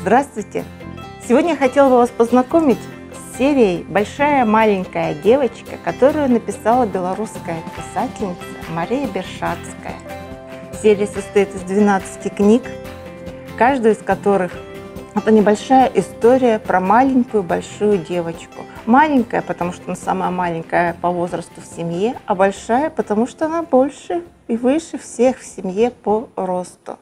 Здравствуйте! Сегодня я хотела бы вас познакомить с серией «Большая маленькая девочка», которую написала белорусская писательница Мария Бершатская. Серия состоит из 12 книг, каждую из которых это небольшая история про маленькую большую девочку. Маленькая, потому что она самая маленькая по возрасту в семье, а большая, потому что она больше и выше всех в семье по росту.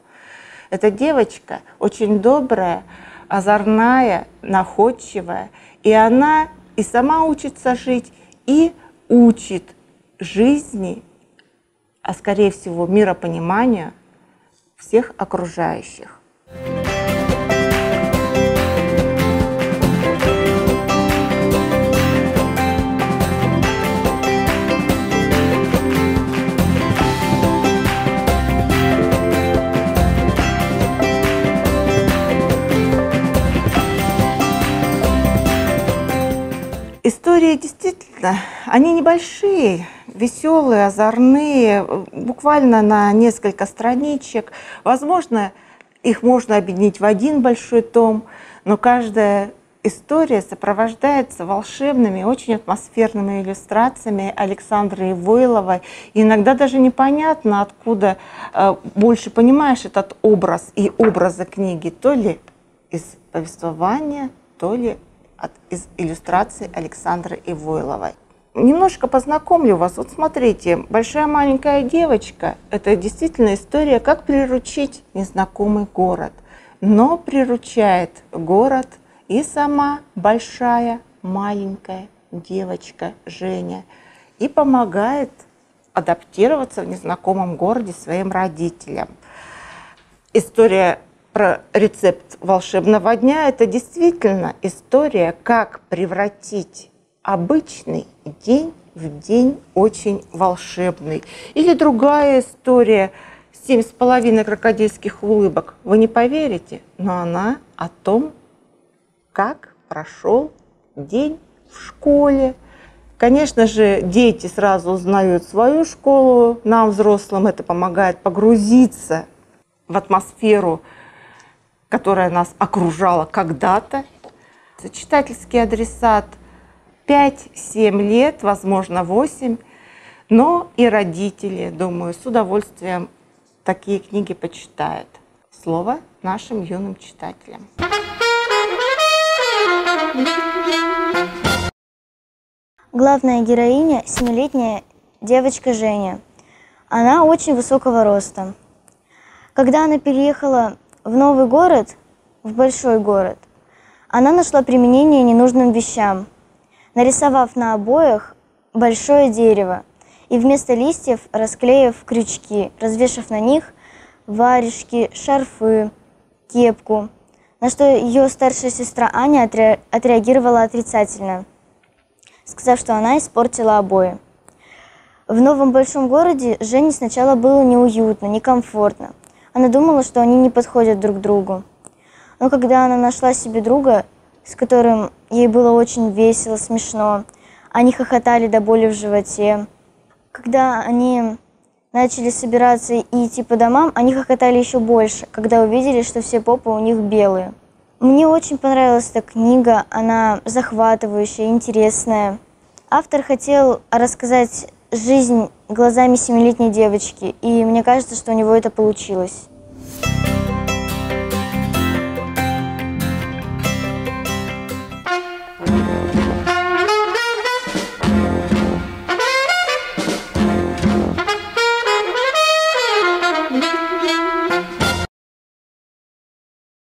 Эта девочка очень добрая, озорная, находчивая, и она и сама учится жить, и учит жизни, а скорее всего миропониманию всех окружающих. Истории действительно, они небольшие, веселые, озорные, буквально на несколько страничек. Возможно, их можно объединить в один большой том, но каждая история сопровождается волшебными, очень атмосферными иллюстрациями Александры Ивойловой. И иногда даже непонятно, откуда э, больше понимаешь этот образ и образы книги, то ли из повествования, то ли от, из иллюстрации Александры Ивойловой. Немножко познакомлю вас. Вот смотрите, «Большая маленькая девочка» – это действительно история, как приручить незнакомый город. Но приручает город и сама большая маленькая девочка Женя и помогает адаптироваться в незнакомом городе своим родителям. История про рецепт волшебного дня, это действительно история, как превратить обычный день в день очень волшебный. Или другая история «Семь с половиной крокодильских улыбок». Вы не поверите, но она о том, как прошел день в школе. Конечно же, дети сразу узнают свою школу, нам, взрослым, это помогает погрузиться в атмосферу которая нас окружала когда-то. Читательский адресат 5-7 лет, возможно 8, но и родители, думаю, с удовольствием такие книги почитают. Слово нашим юным читателям. Главная героиня – семилетняя девочка Женя. Она очень высокого роста. Когда она переехала в новый город, в большой город, она нашла применение ненужным вещам, нарисовав на обоях большое дерево и вместо листьев расклеив крючки, развешав на них варежки, шарфы, кепку, на что ее старшая сестра Аня отреагировала отрицательно, сказав, что она испортила обои. В новом большом городе Жене сначала было неуютно, некомфортно. Она думала, что они не подходят друг другу. Но когда она нашла себе друга, с которым ей было очень весело, смешно, они хохотали до боли в животе. Когда они начали собираться и идти по домам, они хохотали еще больше, когда увидели, что все попы у них белые. Мне очень понравилась эта книга, она захватывающая, интересная. Автор хотел рассказать жизнь глазами семилетней девочки, и мне кажется, что у него это получилось.